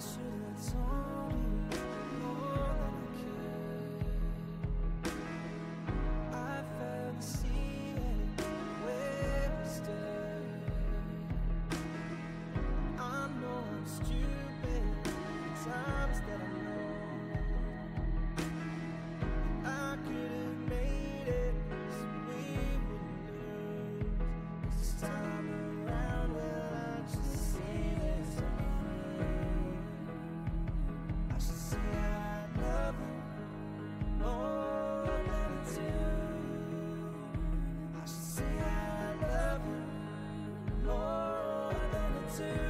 should than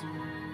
Thank you.